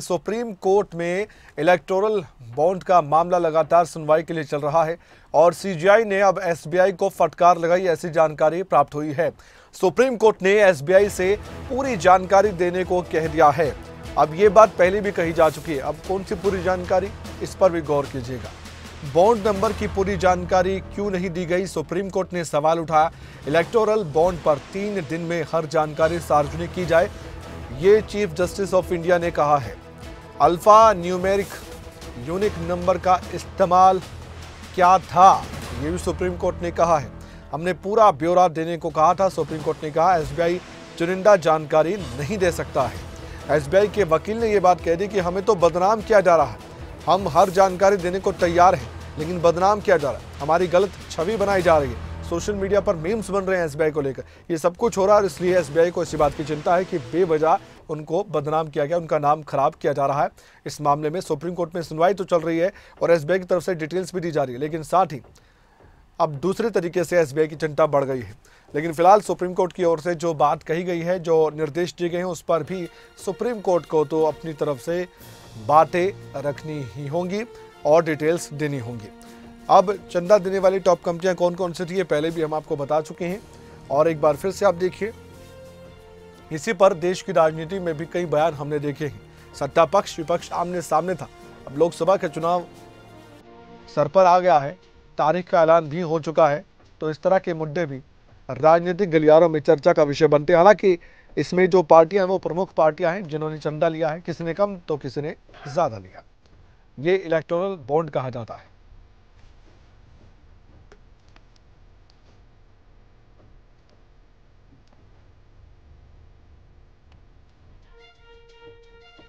Supreme court में electoral bond का मामला लगातार सुनवाई के लिए चल रहा है और सीजीआई ने अब एसबीआई को फटकार लगाई, ऐसी जानकारी प्राप्त हुई है। सुप्रीम कोर्ट ने एसबीआई से पूरी जानकारी देने को कह दिया है। अब ये बात पहले भी कही जा चुकी है। अब कौन सी पूरी जानकारी? इस पर भी गौर कीजिएगा। बॉन्ड नंबर की पूरी जानकारी क्यों नहीं दी गई? सुप्रीम कोर्ट ने सवाल उठाया इलेक्टोरल बॉन्ड पर तीन दिन में हर जानकारी सार्वजनिक की जाए, ये चीफ जस्टिस ऑफ़ इंडिया ने कहा है। अल्फ़ा न्यूमेरिक यूनिक नंबर का इस्तेमाल क्या था? ये भी सुप्रीम कोर्ट ने कहा है। हमने पूरा ब्यौरा देने को कहा था, सुप्रीम कोर्ट ने कहा, एसबीआई चुनिंदा जानकारी नहीं दे सकता है। एसबीआई के वकील ने यह बात कह दी कि हमें तो बदनाम किया जा रहा है। हम हर जानकारी देने को तैयार हैं, लेकिन बदनाम किया जा रहा है। हमारी गलत छवि बनाई जा रही है। सोशल मीडिया पर मीम्स बन रहे हैं एसबीआई को लेकर। ये सब कुछ हो रहा है और इसलिए एसबीआई को इसी बात की चिंता है कि बेवजह उनको बदनाम किया गया, उनका नाम खराब किया जा रहा है। इस मामले में सुप्रीम कोर्ट में सुनवाई तो चल रही है और एसबीआई की तरफ़ से डिटेल्स भी दी जा रही है, लेकिन साथ ही अब दूसरे तरीके से एसबीआई की चिंता बढ़ गई है। लेकिन फ़िलहाल सुप्रीम कोर्ट की ओर से जो बात कही गई है, जो निर्देश दिए गए हैं, उस पर भी सुप्रीम कोर्ट को तो अपनी तरफ़ से बातें रखनी ही होंगी और डिटेल्स देनी होंगी। अब चंदा देने वाली टॉप कंपनियाँ कौन कौन सी थी, ये पहले भी हम आपको बता चुके हैं। और एक बार फिर से आप देखिए, इसी पर देश की राजनीति में भी कई बयान हमने देखे हैं। सत्ता पक्ष, विपक्ष आमने सामने था। अब लोकसभा का चुनाव सर पर आ गया है, तारीख का ऐलान भी हो चुका है। तो इस तरह के मुद्दे भी राजनीतिक गलियारों में चर्चा का विषय बनते हैं। हालाँकि इसमें जो पार्टियाँ हैं, वो प्रमुख पार्टियाँ हैं, जिन्होंने चंदा लिया है किसी ने कम तो किसी ने ज़्यादा लिया। ये इलेक्टोरल बॉन्ड कहा जाता है।